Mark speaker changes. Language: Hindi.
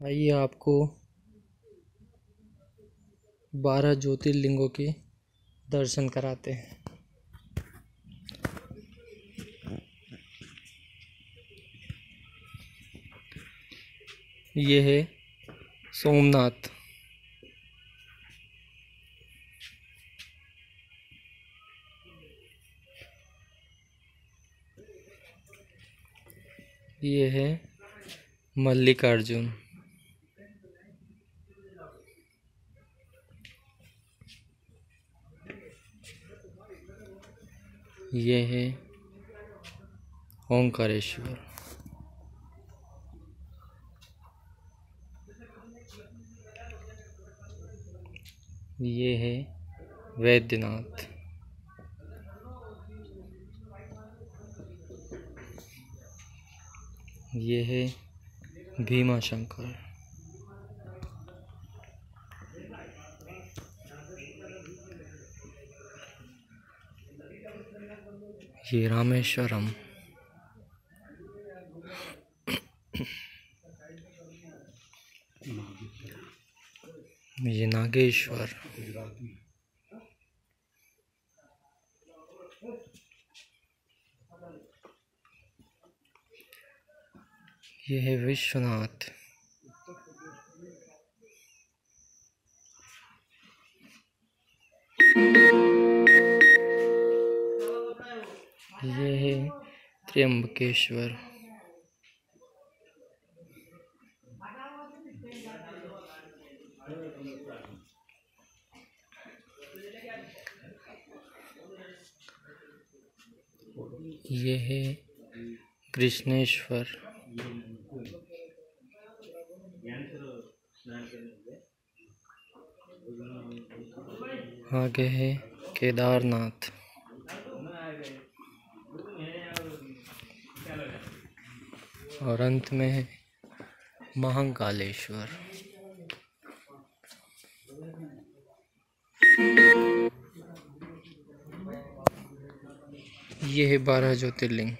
Speaker 1: आइए आपको बारह ज्योतिर्लिंगों के दर्शन कराते हैं। ये है सोमनाथ। ये है मल्लिकार्जुन। ये है ओंकारेश्वर। ये है वैद्यनाथ। ये है भीमा शंकर ये रामेश्वरम। ये नागेश्वर। ये है विश्वनाथ। त्र्यंबकेश्वर। ये है कृष्णेश्वर। आगे है केदारनाथ। और अंत में है महाकालेश्वर। ये है बारह ज्योतिर्लिंग।